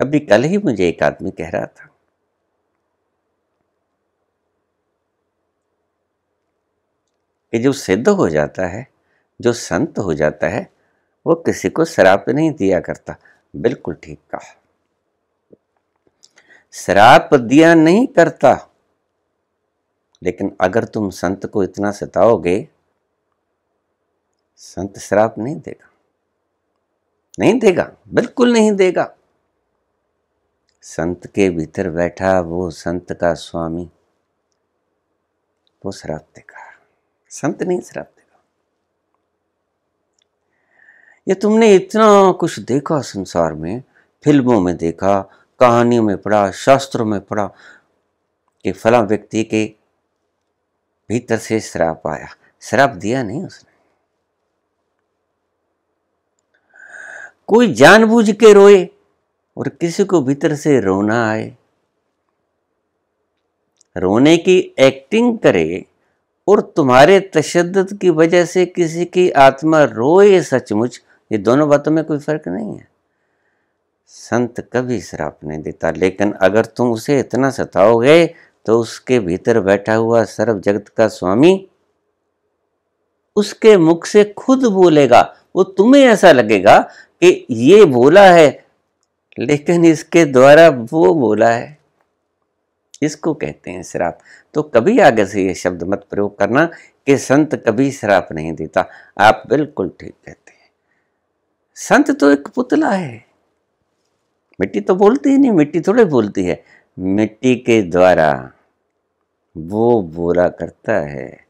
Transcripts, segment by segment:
अभी कल ही मुझे एक आदमी कह रहा था। कि जो सिद्ध हो जाता है, जो संत हो जाता है, वो किसी को श्राप नहीं दिया करता। बिल्कुल ठीक कहा। श्राप दिया नहीं करता। लेकिन अगर तुम संत को इतना सताओगे, संत श्राप नहीं देगा। नहीं देगा, बिल्कुल नहीं देगा। संत के भीतर बैठा वो संत का स्वामी, वो श्राप देगा संत नहीं श्राप देगा ये तुमने इतना कुछ देखा संसार में, फ़िल्मों में देखा, कहानियों में पढ़ा, शास्त्रों में पढ़ा, कि फला व्यक्ति के भीतर से श्राप आया। श्राप दिया नहीं उसने। कोई जानबूझ के रोए और किसी को भीतर से रोना आए। रोने की एक्टिंग करे और तुम्हारे तशद की वजह से किसी की आत्मा रोए सचमुच, ये दोनों बातों में कोई फ़र्क नहीं है। संत कभी श्राप नहीं देता, लेकिन अगर तुम उसे इतना सताओगे तो उसके भीतर बैठा हुआ सर्व जगत का स्वामी उसके मुख से खुद बोलेगा, वो तुम्हें ऐसा लगेगा कि ये बोला है लेकिन इसके द्वारा वो बोला है। इसको कहते हैं श्राप। तो कभी आगे से ये शब्द मत प्रयोग करना कि संत कभी श्राप नहीं देता। आप बिल्कुल ठीक कहते हैं। संत तो एक पुतला है। मिट्टी तो बोलती ही नहीं, मिट्टी थोड़े बोलती है। मिट्टी के द्वारा वो बोला करता है।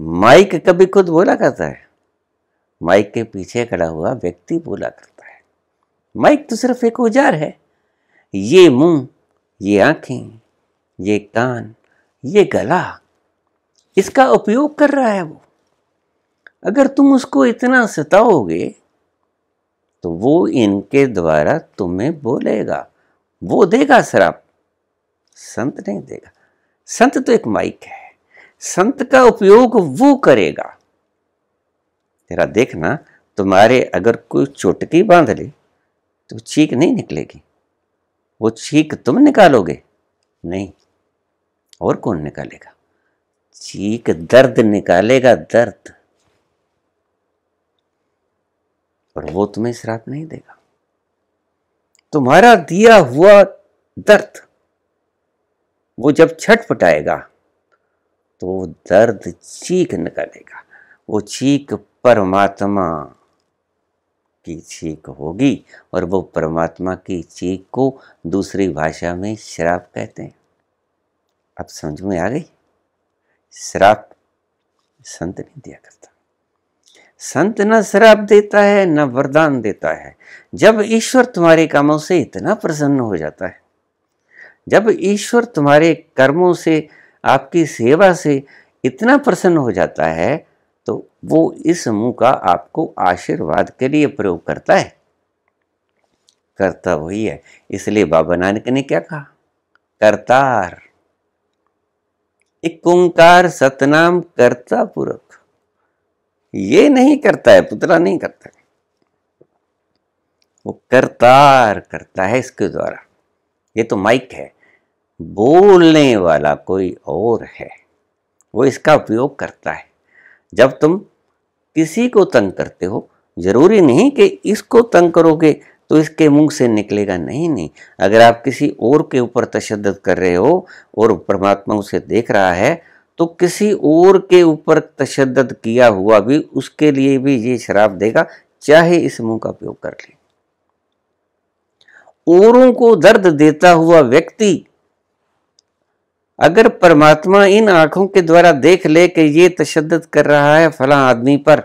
माइक कभी खुद बोला करता है। माइक के पीछे खड़ा हुआ व्यक्ति बोला करता है। माइक तो सिर्फ़ एक औज़ार है। ये मुँह, ये आँखें, ये कान, ये गला, इसका उपयोग कर रहा है वो। अगर तुम उसको इतना सताओगे तो वो इनके द्वारा तुम्हें बोलेगा, वो देगा शराब संत नहीं देगा। संत तो एक माइक है। संत का उपयोग वो करेगा। तेरा देखना, तुम्हारे अगर कोई चुटकी बाँध ले तो चीख नहीं निकलेगी। वो चीख तुम निकालोगे? नहीं। और कौन निकालेगा? चीख दर्द निकालेगा, दर्द। और वो तुम्हें श्राप नहीं देगा। तुम्हारा दिया हुआ दर्द, वो जब छटपटाएगा तो वो दर्द चीख निकालेगा। वो चीख परमात्मा। की चीख होगी और वो परमात्मा की चीख को दूसरी भाषा में श्राप कहते हैं। अब समझ में आ गई? श्राप संत नहीं दिया करता। संत न श्राप देता है, न वरदान देता है। जब ईश्वर तुम्हारे कामों से इतना प्रसन्न हो जाता है, जब ईश्वर तुम्हारे कर्मों से, आपकी सेवा से इतना प्रसन्न हो जाता है तो वो इस मुँह का आपको आशीर्वाद के लिए प्रयोग करता है। करता वही है। इसलिए बाबा नानक ने क्या कहा? करतार। एक ओंकार सतनाम करता पूरक ये नहीं करता है, पुतला नहीं करता है। वो करतार करता है इसके द्वारा। ये तो माइक है। बोलने वाला कोई और है। वो इसका उपयोग करता है। जब तुम किसी को तंग करते हो, ज़रूरी नहीं कि इसको तंग करोगे तो इसके मुँह से निकलेगा। नहीं नहीं। अगर आप किसी और के ऊपर तशद कर रहे हो और परमात्मा उसे देख रहा है तो किसी और के ऊपर तशद किया हुआ भी उसके लिए भी ये शराब देगा, चाहे इस मुँह का उपयोग कर ले। औरों को दर्द देता हुआ व्यक्ति अगर परमात्मा इन आँखों के द्वारा देख ले कि ये तशद कर रहा है फला आदमी पर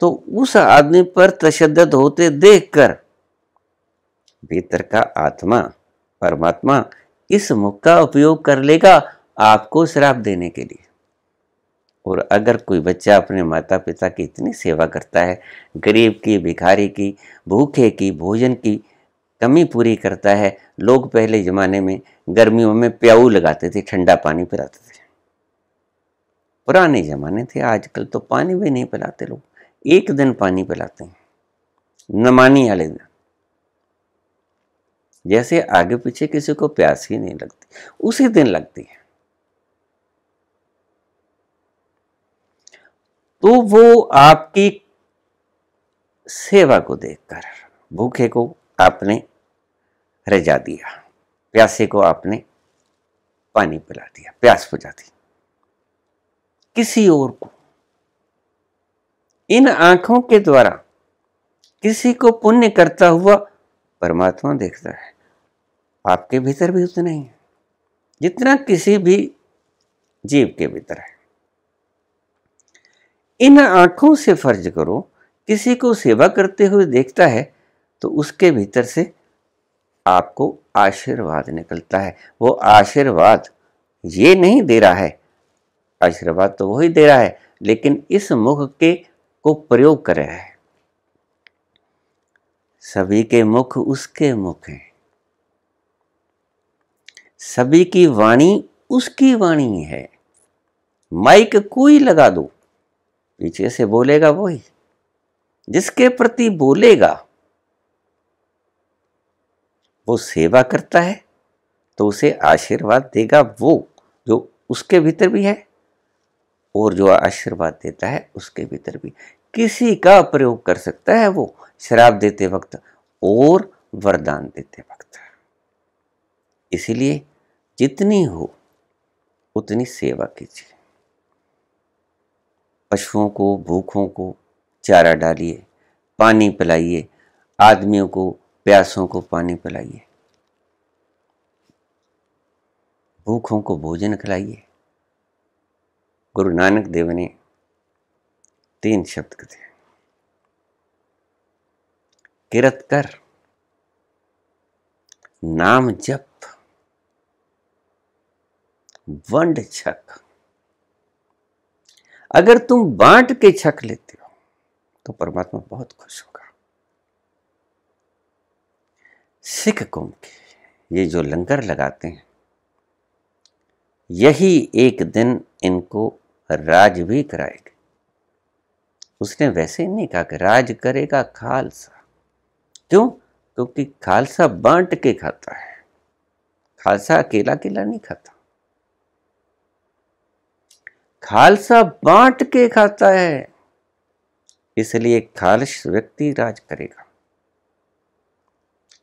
तो उस आदमी पर तशद होते देखकर भीतर का आत्मा, परमात्मा इस मुख का उपयोग कर लेगा आपको श्राप देने के लिए। और अगर कोई बच्चा अपने माता पिता की इतनी सेवा करता है, गरीब की, भिखारी की, भूखे की, भोजन की कमी पूरी करता है। लोग पहले ज़माने में गर्मियों में प्याऊ लगाते थे, ठंडा पानी पिलाते थे। पुराने ज़माने थे, आजकल तो पानी भी नहीं पिलाते लोग। एक दिन पानी पिलाते हैं। नमानी वाले दिन। जैसे आगे पीछे किसी को प्यास ही नहीं लगती, उसी दिन लगती है। तो वो आपकी सेवा को देखकर, भूखे को आपने रजा दिया। प्यासे को आपने पानी पिला दिया, प्यास बुझा दी। किसी और को, इन आँखों के द्वारा किसी को पुण्य करता हुआ परमात्मा देखता है। आपके भीतर भी उतना ही है, जितना किसी भी जीव के भीतर है। इन आँखों से फ़र्ज़ करो, किसी को सेवा करते हुए देखता है तो उसके भीतर से आपको आशीर्वाद निकलता है। वो आशीर्वाद ये नहीं दे रहा है। आशीर्वाद तो वही दे रहा है, लेकिन इस मुख के को प्रयोग कर रहा है। सभी के मुख उसके मुख हैं। सभी की वाणी उसकी वाणी है। माइक कोई लगा दो, पीछे से बोलेगा वही। जिसके प्रति बोलेगा वो सेवा करता है तो उसे आशीर्वाद देगा वो जो उसके भीतर भी है और जो आशीर्वाद देता है उसके भीतर भी। किसी का प्रयोग कर सकता है वो शराब देते वक्त और वरदान देते वक्त। इसीलिए जितनी हो, उतनी सेवा कीजिए। पशुओं को, भूखों को चारा डालिए, पानी पिलाइए, आदमियों को प्यासों को पानी पिलाइए। भूखों को भोजन खिलाइए। गुरु नानक देव ने तीन शब्द कहे। किरत कर, नाम जप, वंड छक। अगर तुम बांट के छक लेते हो तो परमात्मा बहुत खुश होगा। सिख कौम के ये जो लंगर लगाते हैं, यही एक दिन इनको राज भी कराएगा। उसने वैसे नहीं कहा कि राज करेगा खालसा। क्यों? क्योंकि खालसा बांट के खाता है। खालसा अकेला अकेला नहीं खाता। खालसा बांट के खाता है। इसलिए खालस व्यक्ति राज करेगा।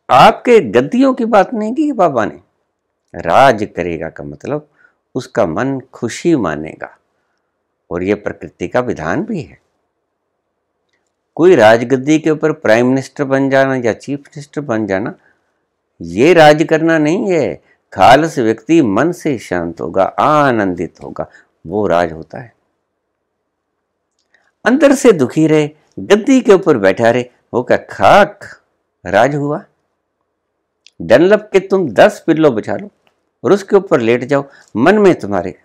आपके गद्दियों की बात नहीं की बाबा ने? राज करेगा का मतलब उसका मन खुशी मानेगा। और यह प्रकृति का विधान भी है। कोई राजगद्दी के ऊपर प्राइम मिनिस्टर बन जाना या चीफ मिनिस्टर बन जाना, ये राज करना नहीं है। खालस व्यक्ति मन से शांत होगा, आनंदित होगा, वो राज होता है। अंदर से दुखी रहे, गद्दी के ऊपर बैठा रहे, वो क्या खाक राज हुआ? डनलप के तुम दस पिल्लो बिछा लो और उसके ऊपर लेट जाओ, मन में तुम्हारे।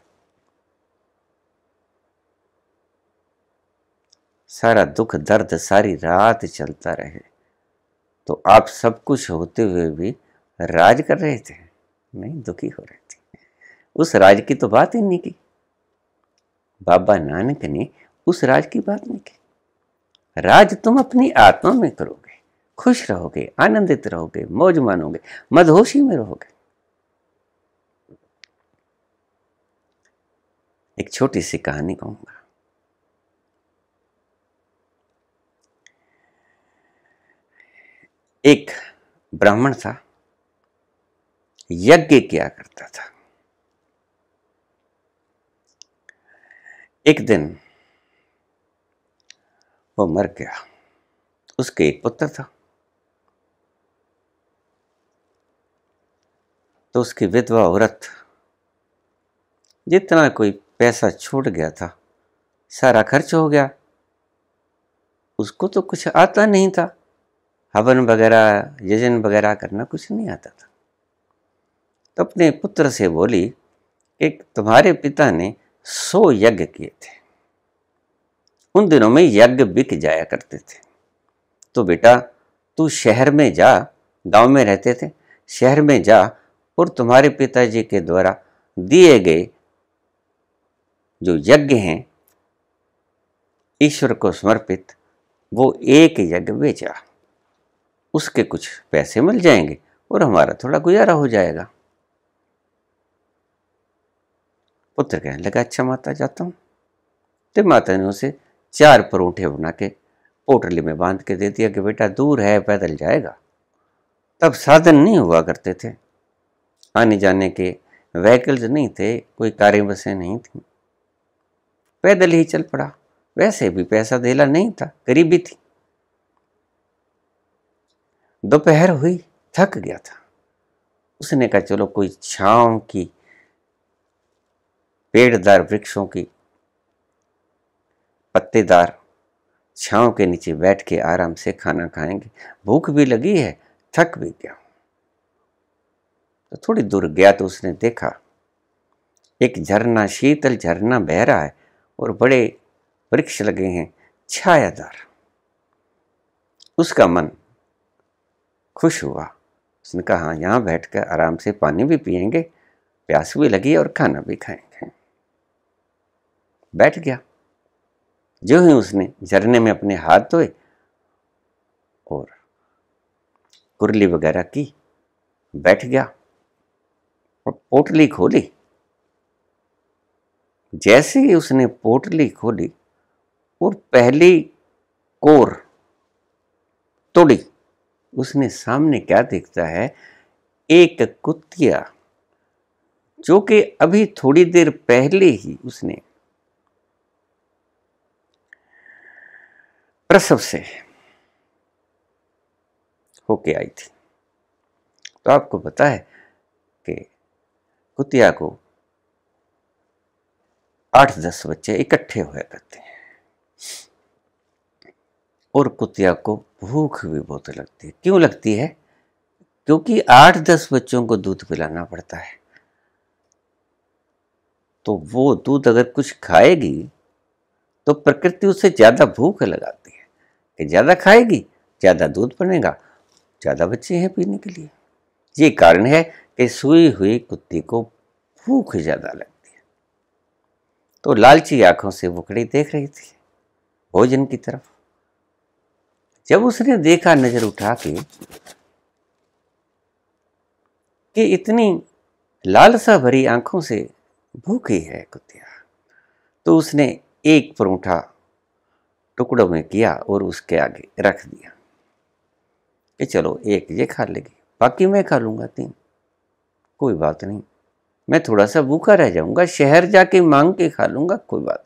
सारा दुख, दर्द, सारी रात चलता रहे। तो आप सब कुछ होते हुए भी राज कर रहे थे? नहीं, दुखी हो रहे थे। उस राज की तो बात ही नहीं की। बाबा नानक ने उस राज की बात नहीं की। राज तुम अपनी आत्मा में करोगे खुश रहोगे, आनंदित रहोगे मौज मानोगे मदहोशी में रहोगे। एक छोटी सी कहानी कहूँगा। एक ब्राह्मण था, यज्ञ किया करता था। एक दिन वो मर गया, उसके एक पुत्र था। तो उसकी विधवा औरत जितना कोई पैसा छूट गया था, सारा खर्च हो गया। उसको तो कुछ आता नहीं था। हवन वगैरह, यजन वगैरह करना कुछ नहीं आता था। तो अपने पुत्र से बोली कि तुम्हारे पिता ने सौ यज्ञ किए थे। उन दिनों में यज्ञ बिक जाया करते थे। तो बेटा, तू शहर में जा, गाँव में रहते थे। शहर में जा और तुम्हारे पिताजी के द्वारा दिए गए जो यज्ञ हैं, ईश्वर को समर्पित, वो एक यज्ञ बेचा। उसके कुछ पैसे मिल जाएँगे और हमारा थोड़ा गुजारा हो जाएगा। पुत्र कहने लगा अच्छा माता, जाता हूँ। तो माता ने उसे चार परोठे बना के पोटली में बाँध के दे दिया कि बेटा, दूर है, पैदल जाएगा। तब साधन नहीं हुआ करते थे। आने जाने के व्हीकल्स नहीं थे, कोई कारें बसें नहीं थी। पैदल ही चल पड़ा। वैसे भी पैसा देला नहीं था, गरीबी थी। दोपहर हुई, थक गया था। उसने कहा, चलो कोई छांव की, पेड़दार वृक्षों की, पत्तेदार छांव के नीचे बैठ के आराम से खाना खाएँगे। भूख भी लगी है, थक भी गया। तो थोड़ी दूर गया तो उसने देखा। एक झरना, शीतल झरना बह रहा है और बड़े वृक्ष लगे हैं, छायादार। उसका मन खुश हुआ। उसने कहा हाँ यहाँ बैठ कर आराम से पानी भी पियेंगे, प्यास भी लगी और खाना भी खाएँगे। बैठ गया। जो ही उसने झरने में अपने हाथ धोए और कुरली वगैरह की, बैठ गया। और पोटली खोली? जैसे ही उसने पोटली खोली और पहली कोर तोड़ी। उसने सामने क्या देखता है? एक कुतिया जो कि अभी थोड़ी देर पहले ही उसने प्रसव से होके आई थी। तो आपको पता है कुतिया को आठ दस बच्चे इकट्ठे हुए करते हैं। और कुतिया को भूख भी बहुत लगती है। क्यों लगती है? क्योंकि आठ दस बच्चों को दूध पिलाना पड़ता है। तो वो दूध अगर कुछ खाएगी तो प्रकृति उसे ज़्यादा भूख लगाती है कि ज़्यादा खाएगी, ज़्यादा दूध बनेगा, ज़्यादा बच्चे हैं पीने के लिए। ये कारण है कि सोई हुई कुत्ती को भूख ज़्यादा लगती है। तो लालची आँखों से बुकड़ी देख रही थी, भोजन की तरफ़। जब उसने देखा, नज़र उठा के, कि इतनी लालसा भरी आँखों से भूखी है कुतिया तो उसने एक परोठा टुकड़ों में किया और उसके आगे रख दिया कि चलो, एक ये खा लेगी, बाकी मैं खा लूँगा तीन। कोई बात नहीं। मैं थोड़ा सा भूखा रह जाऊँगा, शहर जाके मांग के खा लूँगा, कोई बात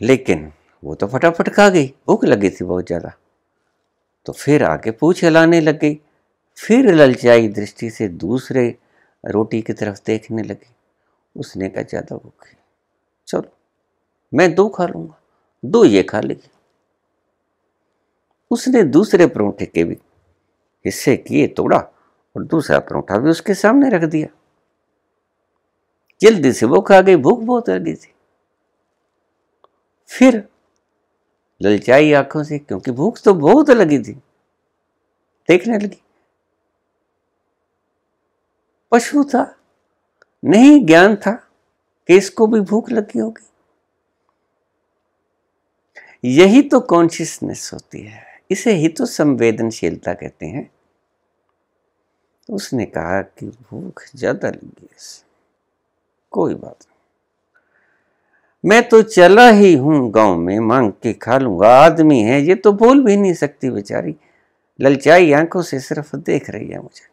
लेकिन वो तो फटाफट खा गई, भूख लगी थी बहुत ज़्यादा। तो फिर आके पूछ हिलाने लग गई, फिर ललचाई दृष्टि से दूसरे रोटी की तरफ़ देखने लगी। उसने कहा, ज़्यादा भूख। चलो, मैं दो खा लूँगा, दो ये खा लेगी। उसने दूसरे परोठे के भी हिस्से किए, तोड़ा और दूसरा परोठा भी उसके सामने रख दिया। जल्दी से वो खा गई, भूख बहुत लगी थी। फिर ललचाई आँखों से, क्योंकि भूख तो बहुत लगी थी। देखने लगी। पशु था, नहीं ज्ञान था कि इसको भी भूख लगी होगी। यही तो कॉन्शियसनेस होती है। इसे ही तो संवेदनशीलता कहते हैं। तो उसने कहा कि भूख ज़्यादा लगी कोई बात नहीं। मैं तो चला ही हूँ गाँव में, मांग के खा लूँगा। आदमी है, ये तो बोल भी नहीं सकती बेचारी। ललचाई आँखों से सिर्फ़ देख रही है मुझे।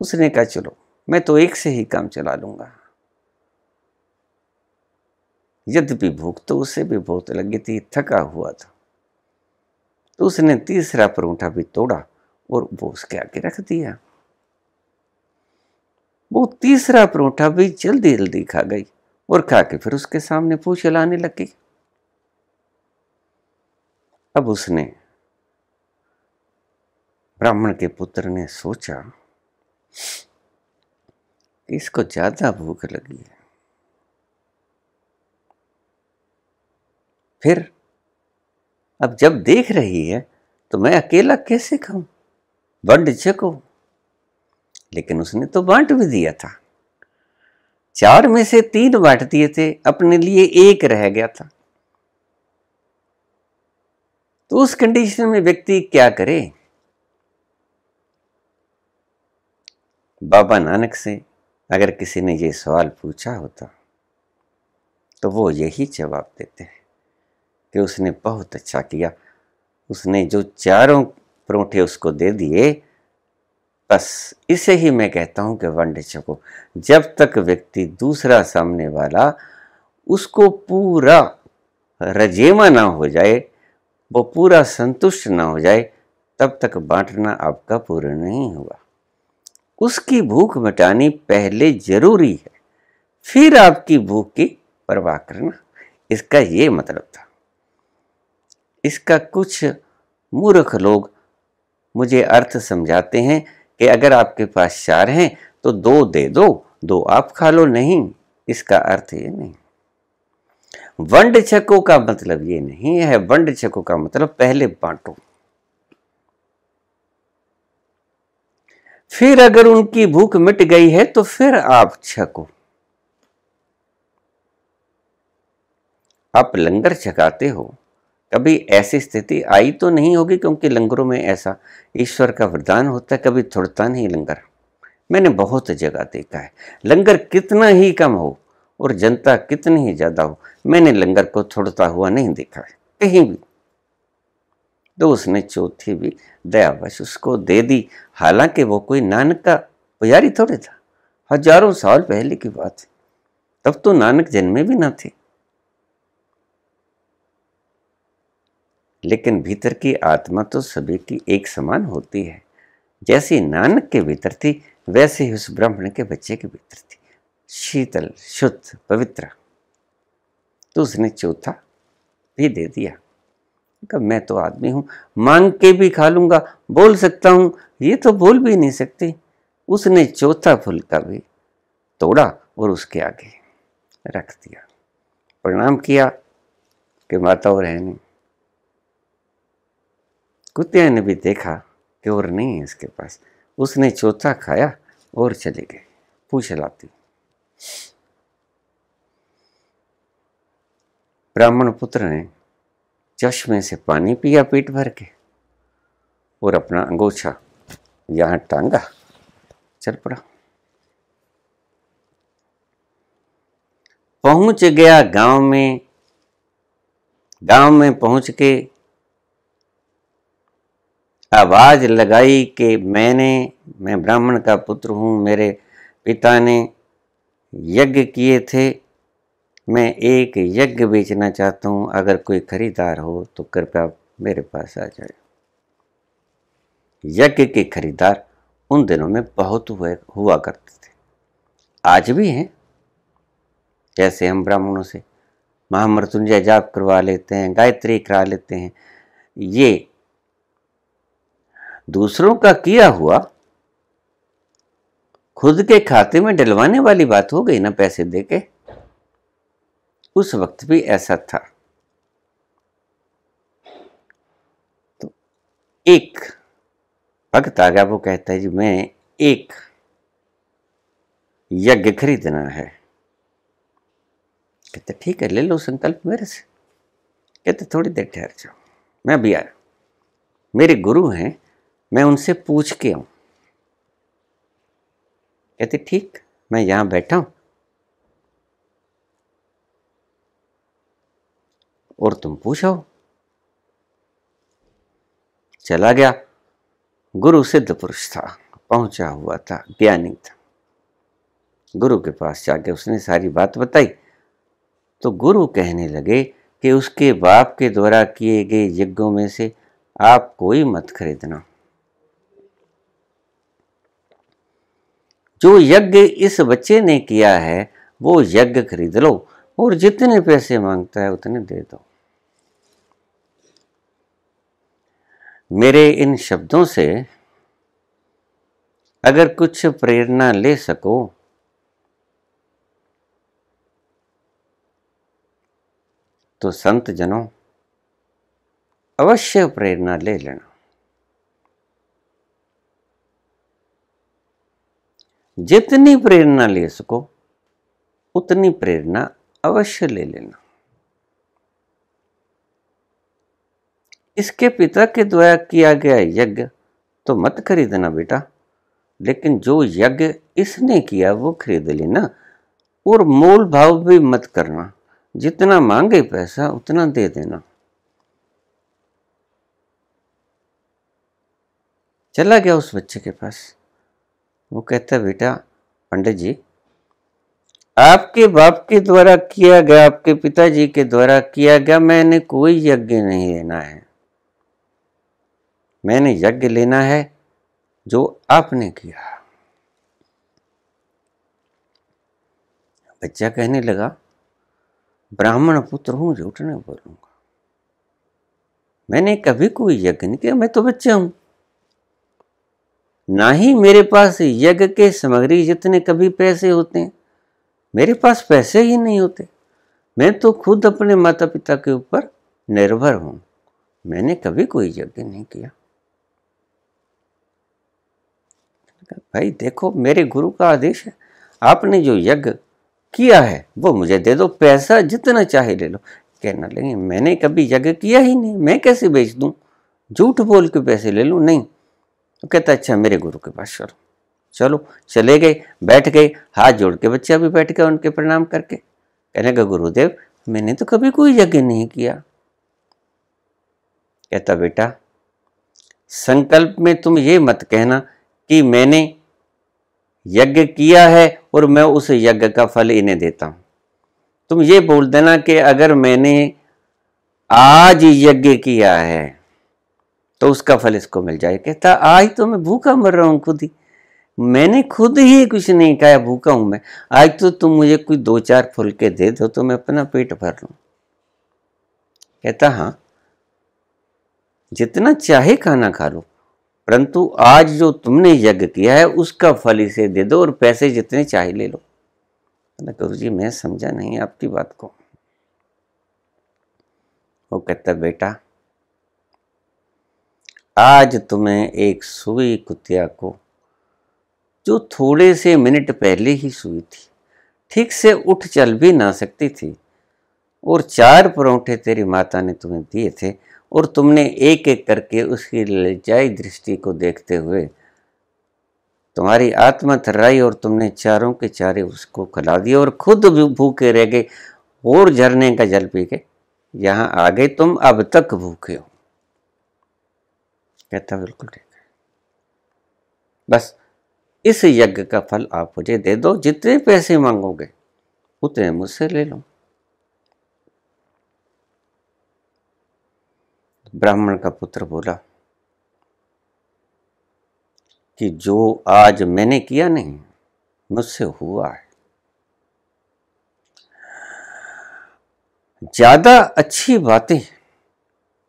उसने कहा, चलो, मैं तो एक से ही काम चला लूँगा। यद्यपि भूख तो उसे भी बहुत लगी थी, थका हुआ था। तो उसने तीसरा परोठा भी तोड़ा और वो उसके आगे रख दिया। वो तीसरा परोठा भी जल्दी जल्दी खा गई और खा के फिर उसके सामने पूछ लाने लगी। अब उसने ब्राह्मण के पुत्र ने सोचा कि इसको ज़्यादा भूख लगी है। फिर अब जब देख रही है तो मैं अकेला कैसे खाऊं? बंड चको लेकिन उसने तो बांट भी दिया था। चार में से तीन बांट दिए थे, अपने लिए एक रह गया था। तो उस कंडीशन में व्यक्ति क्या करे? बाबा नानक से अगर किसी ने ये सवाल पूछा होता तो वो यही जवाब देते हैं। कि उसने बहुत अच्छा किया। उसने जो चारों परोठे उसको दे दिए, बस इसे ही मैं कहता हूँ कि वंडे छको जब तक व्यक्ति दूसरा सामने वाला उसको पूरा रजेमा ना हो जाए, वो पूरा संतुष्ट ना हो जाए, तब तक बांटना आपका पूरा नहीं हुआ उसकी भूख मिटानी पहले ज़रूरी है, फिर आपकी भूख की परवाह करना। इसका ये मतलब था। इसका कुछ मूर्ख लोग मुझे अर्थ समझाते हैं कि अगर आपके पास चार हैं तो दो दे दो दो आप खा लो। नहीं, इसका अर्थ ये नहीं। वंड छको का मतलब ये नहीं है वंड छको का मतलब पहले बांटो। फिर अगर उनकी भूख मिट गई है तो फिर आप छको। आप लंगर छकाते हो। कभी ऐसी स्थिति आई तो नहीं होगी क्योंकि लंगरों में ऐसा ईश्वर का वरदान होता है, कभी थोड़ता नहीं लंगर। मैंने बहुत जगह देखा है। लंगर कितना ही कम हो और जनता कितनी ही ज़्यादा हो, मैंने लंगर को छोड़ता हुआ नहीं देखा है। कहीं भी। तो उसने चौथी भी दयावश उसको दे दी। हालाँकि वो कोई नानक का पुजारी थोड़े था। हज़ारों साल पहले की बात तब तो नानक जन्मे भी ना थे। लेकिन भीतर की आत्मा तो सभी की एक समान होती है। जैसी नानक के भीतर थी, वैसे ही उस ब्राह्मण के बच्चे के भीतर थी। शीतल, शुद्ध, पवित्र। तो उसने चौथा भी दे दिया। कब मैं तो आदमी हूँ, मांग के भी खा लूँगा, बोल सकता हूँ। ये तो बोल भी नहीं सकती। उसने चौथा फूल का भी तोड़ा और उसके आगे रख दिया। प्रणाम किया कि माता और है नहीं कुत्ते ने भी देखा कि और नहीं है इसके पास। उसने चौथा खाया और चले गए। पूछ लाती, ब्राह्मण पुत्र ने चश्मे से पानी पिया पेट भर के और अपना अंगोछा यहाँ टांगा। चल पड़ा। पहुँच गया गाँव में गाँव में पहुँच के आवाज़ लगाई कि मैंने, मैं ब्राह्मण का पुत्र हूँ, मेरे पिता ने यज्ञ किए थे। मैं एक यज्ञ बेचना चाहता हूँ, अगर कोई खरीदार हो तो कृपया मेरे पास आ जाए। यज्ञ के खरीदार उन दिनों में बहुत हुए, हुआ करते थे। आज भी हैं। जैसे हम ब्राह्मणों से महामृत्युंजय जाप करवा लेते हैं, गायत्री करा लेते हैं। ये दूसरों का किया हुआ खुद के खाते में डलवाने वाली बात हो गई ना पैसे देके? उस वक्त भी ऐसा था। तो एक भक्त आ गया, वो कहता है, जी, मैं एक यज्ञ खरीदना है। कहते, ठीक है, ले लो संकल्प मेरे से। कहते, थोड़ी देर ठहर जाओ, मैं भी आया मेरे गुरु हैं मैं उनसे पूछ के आऊँ। कहते, ठीक, मैं यहाँ बैठा हूँ। और तुम पूछो चला गया। गुरु सिद्ध पुरुष था, पहुँचा हुआ था, ज्ञानी था। गुरु के पास जाके उसने सारी बात बताई। तो गुरु कहने लगे कि उसके बाप के द्वारा किए गए यज्ञों में से आप कोई मत खरीदना। जो यज्ञ इस बच्चे ने किया है, वो यज्ञ खरीद लो और जितने पैसे माँगता है उतने दे दो। मेरे इन शब्दों से अगर कुछ प्रेरणा ले सको तो संत जनों अवश्य प्रेरणा ले लेना। जितनी प्रेरणा ले सको, उतनी प्रेरणा अवश्य ले लेना। इसके पिता के द्वारा किया गया यज्ञ तो मत खरीदना बेटा, लेकिन जो यज्ञ इसने किया वो खरीद लेना और मोल भाव भी मत करना। जितना मांगे पैसा, उतना दे देना। चला गया उस बच्चे के पास। वो कहता बेटा, पंडित जी, आपके बाप के द्वारा किया गया, आपके पिताजी के द्वारा किया गया, मैंने कोई यज्ञ नहीं लेना है। मैंने यज्ञ लेना है जो आपने किया बच्चा कहने लगा, ब्राह्मण पुत्र हूँ, झूठ नहीं बोलूँगा। मैंने कभी कोई यज्ञ नहीं किया, मैं तो बच्चा हूँ। ना ही मेरे पास यज्ञ के सामग्री जितने कभी पैसे होते हैं, मेरे पास पैसे ही नहीं होते। मैं तो खुद अपने माता पिता के ऊपर निर्भर हूँ। मैंने कभी कोई यज्ञ नहीं किया। भाई देखो, मेरे गुरु का आदेश है। आपने जो यज्ञ किया है, वो मुझे दे दो, पैसा जितना चाहे ले लो। कहना लगे, मैंने कभी यज्ञ किया ही नहीं, मैं कैसे बेच दूँ? झूठ बोल के पैसे ले लूँ? नहीं तो कहता अच्छा मेरे गुरु के पास चलो। चलो, चले गए, बैठ गए, हाथ जोड़ के बच्चा भी बैठ गया उनके प्रणाम करके। कहने का गुरुदेव, मैंने तो कभी कोई यज्ञ नहीं किया। कहता, बेटा, संकल्प में तुम ये मत कहना कि मैंने यज्ञ किया है और मैं उस यज्ञ का फल इन्हें देता हूँ। तुम ये बोल देना कि अगर मैंने आज यज्ञ किया है तो उसका फल इसको मिल जाए। कहता, आज तो मैं भूखा मर रहा हूँ खुद ही। मैंने खुद ही कुछ नहीं खाया, भूखा हूँ मैं। आज तो तुम मुझे कोई दो चार फुलके दे दो तो मैं अपना पेट भर लू। कहता हाँ जितना चाहे खाना खा लो, परंतु आज जो तुमने यज्ञ किया है, उसका फल इसे दे दो और पैसे जितने चाहे ले लो। गुरु जी, मैं समझा नहीं आपकी बात को। वो कहता, बेटा आज तुम्हें एक सुई कुतिया को, जो थोड़े से मिनट पहले ही सुई थी, ठीक से उठ चल भी ना सकती थी, और चार परौठे तेरी माता ने तुम्हें दिए थे, और तुमने एक एक करके उसकी लजाई दृष्टि को देखते हुए तुम्हारी आत्मा थर्राई और तुमने चारों के चारे उसको खिला दिए और खुद भूखे रह गए और झरने का जल पी के यहाँ आ गए तुम अब तक भूखे हो। कहता बिल्कुल ठीक है। बस, इस यज्ञ का फल आप मुझे दे दो, जितने पैसे मांगोगे, उतने मुझसे ले लो। ब्राह्मण का पुत्र बोला कि जो आज मैंने किया नहीं, मुझसे हुआ है। ज़्यादा अच्छी बातें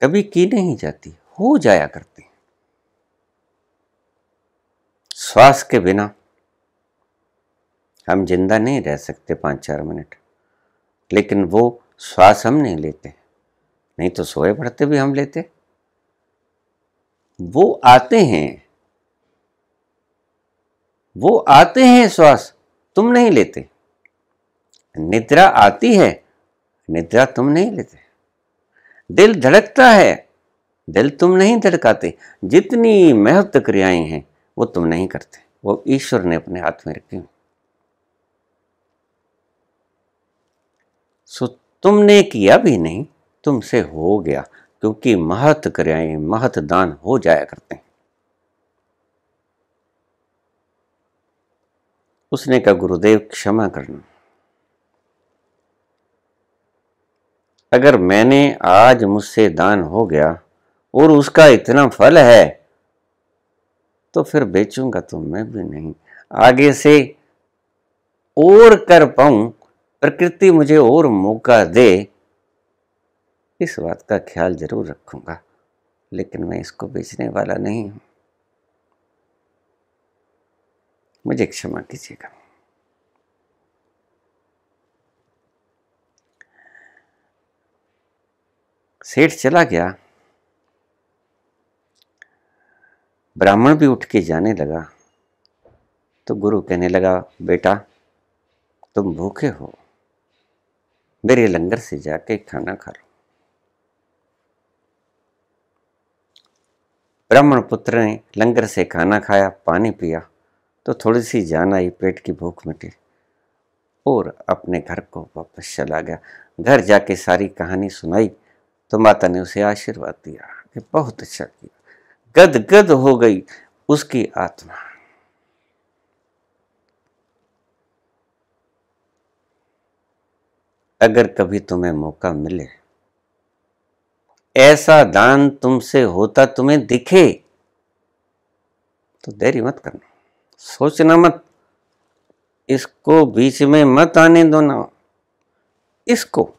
कभी की नहीं जाती, हो जाया करती। श्वास के बिना हम ज़िंदा नहीं रह सकते पाँच चार मिनट। लेकिन वो श्वास हम नहीं लेते, नहीं तो सोए पड़ते भी हम लेते। वो आते हैं, वो आते हैं श्वास, तुम नहीं लेते। निद्रा आती है, निद्रा तुम नहीं लेते। दिल धड़कता है, दिल तुम नहीं धड़काते। जितनी महत्व क्रियाएँ हैं वो तुम नहीं करते। वो ईश्वर ने अपने हाथ में रखी सो तुमने किया भी नहीं, तुमसे हो गया, क्योंकि महत क्रियाएँ, महत दान हो जाया करते हैं। उसने कहा, गुरुदेव, क्षमा करना। अगर मैंने आज मुझसे दान हो गया और उसका इतना फल है तो फिर बेचूँगा तो मैं भी नहीं। आगे से और कर पाऊँ, प्रकृति मुझे और मौका दे, इस बात का ख्याल ज़रूर रखूँगा, लेकिन मैं इसको बेचने वाला नहीं हूँ। मुझे क्षमा कीजिएगा। सेठ चला गया। ब्राह्मण भी उठ के जाने लगा। तो गुरु कहने लगा, बेटा, तुम भूखे हो। मेरे लंगर से जाके खाना खा लो। ब्राह्मण पुत्र ने लंगर से खाना खाया, पानी पिया तो थोड़ी सी जान आई, पेट की भूख मिटी और अपने घर को वापस चला गया। घर जाके सारी कहानी सुनाई तो माता ने उसे आशीर्वाद दिया कि बहुत अच्छा किया। गद गद हो गई उसकी आत्मा। अगर कभी तुम्हें मौका मिले, ऐसा दान तुमसे होता तुम्हें दिखे तो देरी मत करना। सोचना मत, इसको बीच में मत आने दो ना। इसको,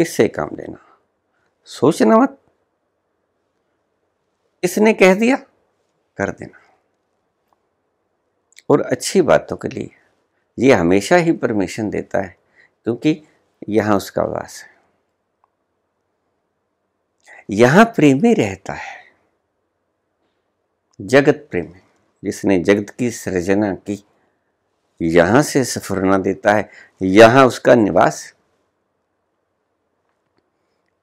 इससे काम लेना। सोचना मत। इसने कह दिया, कर देना। और अच्छी बातों के लिए, ये हमेशा ही परमिशन देता है, क्योंकि यहाँ उसका वास है। यहाँ प्रेमी रहता है, जगत प्रेमी, जिसने जगत की सृजना की, यहाँ से सफरना देता है, यहाँ उसका निवास।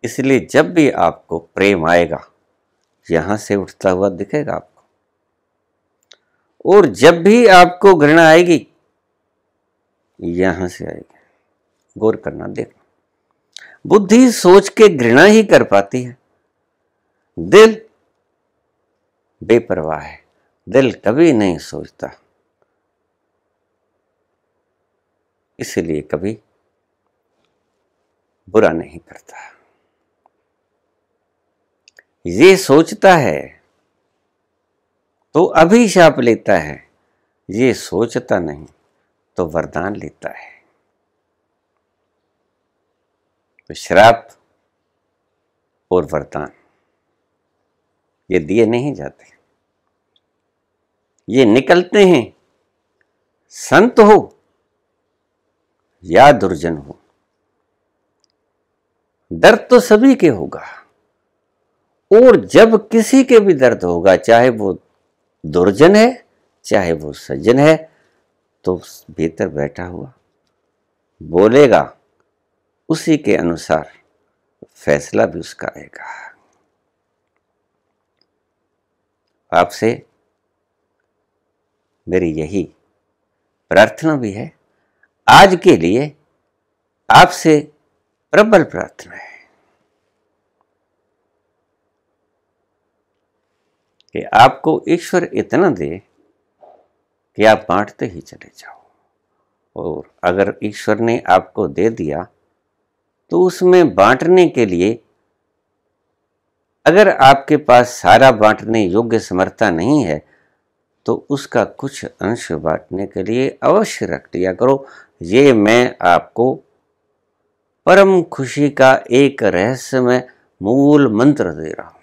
इसलिए जब भी आपको प्रेम आएगा यहाँ से उठता हुआ दिखेगा आपको। और जब भी आपको घृणा आएगी, यहाँ से आएगी। गौर करना देखना बुद्धि सोच के घृणा ही कर पाती है। दिल बेपरवाह है। दिल कभी नहीं सोचता। इसलिए कभी बुरा नहीं करता। ये सोचता है तो अभी अभिशाप लेता है। ये सोचता नहीं तो वरदान लेता है। तो श्राप और वरदान, ये दिए नहीं जाते। ये निकलते हैं, संत हो या दुर्जन हो दर्द तो सभी के होगा। और जब किसी के भी दर्द होगा, चाहे वो दुर्जन है, चाहे वो सज्जन है तो भीतर बैठा हुआ बोलेगा, उसी के अनुसार फैसला भी उसका आएगा। आपसे मेरी यही प्रार्थना भी है। आज के लिए आपसे प्रबल प्रार्थना है। कि आपको ईश्वर इतना दे कि आप बांटते ही चले जाओ। और अगर ईश्वर ने आपको दे दिया तो उसमें बांटने के लिए अगर आपके पास सारा बांटने योग्य समर्था नहीं है तो उसका कुछ अंश बांटने के लिए अवश्य रख लिया करो। ये मैं आपको परम खुशी का एक रहस्यमय मूल मंत्र दे रहा हूँ।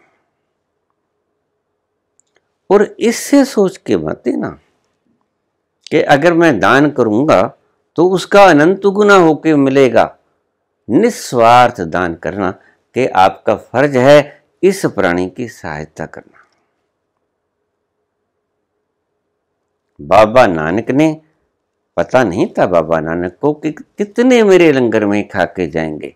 और इससे सोच के मत देना कि अगर मैं दान करूँगा तो उसका अनंत गुना होके मिलेगा। निस्वार्थ दान करना कि आपका फ़र्ज़ है इस प्राणी की सहायता करना। बाबा नानक ने, पता नहीं था बाबा नानक को कि कितने मेरे लंगर में खा के जाएँगे।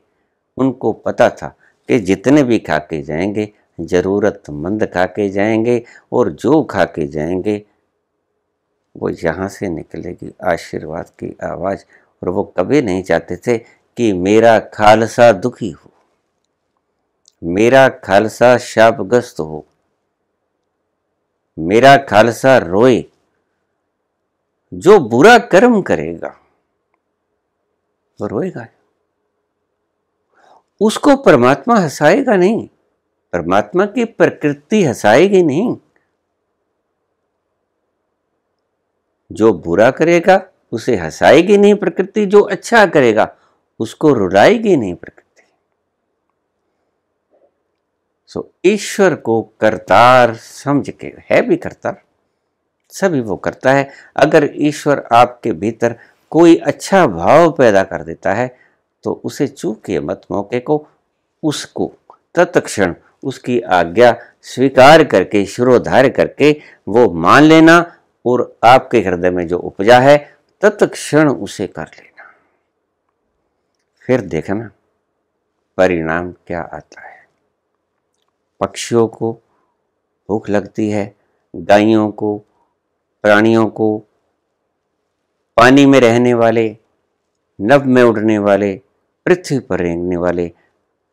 उनको पता था कि जितने भी खा के जाएँगे ज़रूरतमंद खा के जाएँगे और जो खा के जाएँगे, वो यहाँ से निकलेगी आशीर्वाद की आवाज़। और वो कभी नहीं चाहते थे कि मेरा खालसा दुखी हो। मेरा खालसा शापग्रस्त हो। मेरा खालसा रोए। जो बुरा कर्म करेगा, वो रोएगा। उसको परमात्मा हंसाएगा नहीं। परमात्मा की प्रकृति हंसाएगी नहीं। जो बुरा करेगा, उसे हंसाएगी नहीं प्रकृति, जो अच्छा करेगा, उसको रुलाएगी नहीं प्रकृति। सो ईश्वर को करतार समझ के, है भी करतार, सभी वो करता है। अगर ईश्वर आपके भीतर कोई अच्छा भाव पैदा कर देता है तो उसे चूके मत, मौके को उसको, तत्क्षण उसकी आज्ञा स्वीकार करके, शिरोधार्य करके वो मान लेना और आपके हृदय में जो उपजा है, तत्क्षण उसे कर लेना। फिर देखना परिणाम क्या आता है? पक्षियों को भूख लगती है, गायों को, प्राणियों को, पानी में रहने वाले, नभ में उड़ने वाले, पृथ्वी पर रहने वाले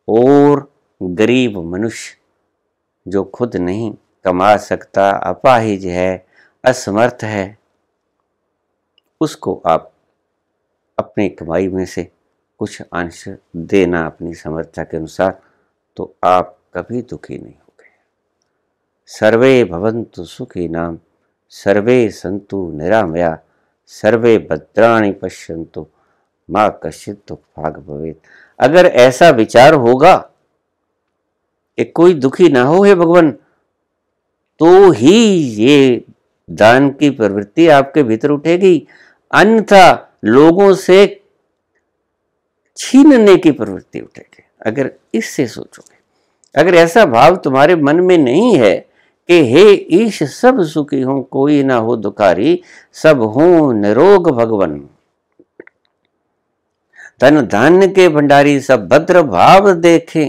और गरीब मनुष्य, जो खुद नहीं कमा सकता, अपाहिज है, असमर्थ है, उसको आप अपनी कमाई में से कुछ अंश देना अपनी समर्था के अनुसार तो आप कभी दुखी नहीं होगे। सर्वे भवंतु सुखी नाम, सर्वे संतु निरामया, सर्वे भद्राणी पश्यंतु माँ कश्चित तो भाग भवेद अगर ऐसा विचार होगा कि कोई दुखी ना हो हे भगवान तो ही ये दान की प्रवृत्ति आपके भीतर उठेगी। अन्यथा लोगों से छीनने की प्रवृत्ति उठेगी। अगर इससे सोचोगे, अगर ऐसा भाव तुम्हारे मन में नहीं है कि हे ईश, सब सुखी हो, कोई ना हो दुखारी, सब हो निरोग भगवान। धन धान्य के भंडारी सब भद्र भाव देखे।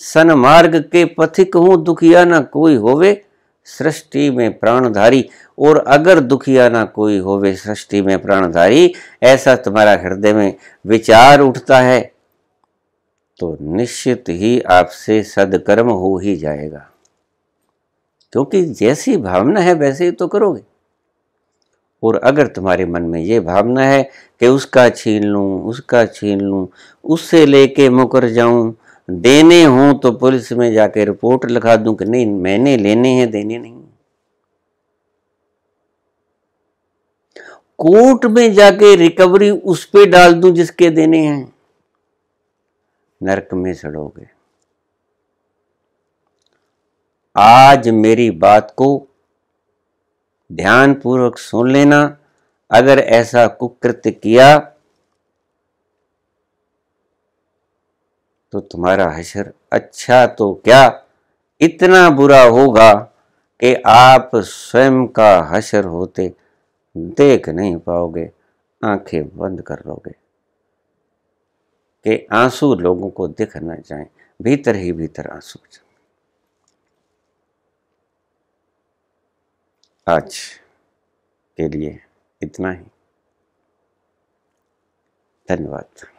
सन मार्ग के पथिक हूँ, दुखिया ना कोई होवे सृष्टि में प्राणधारी। और अगर दुखिया ना कोई होवे सृष्टि में प्राणधारी, ऐसा तुम्हारा हृदय में विचार उठता है तो निश्चित ही आपसे सदकर्म हो ही जाएगा। क्योंकि जैसी भावना है, वैसे ही तो करोगे। और अगर तुम्हारे मन में ये भावना है कि उसका छीन लूँ, उसका छीन लूँ, उससे लेके मुकर जाऊँ देने हों तो पुलिस में जाके रिपोर्ट लिखा दूँ कि नहीं, मैंने लेने हैं, देने नहीं। कोर्ट में जाके रिकवरी उस पे डाल दूँ जिसके देने हैं। नरक में सड़ोगे। आज मेरी बात को ध्यानपूर्वक सुन लेना। अगर ऐसा कुकृत्य किया तो तुम्हारा हशर अच्छा तो क्या? इतना बुरा होगा कि आप स्वयं का हशर होते देख नहीं पाओगे, आँखें बंद कर लोगे। कि आँसू लोगों को दिख न जाए, भीतर ही भीतर आँसू आज के लिए इतना ही। धन्यवाद।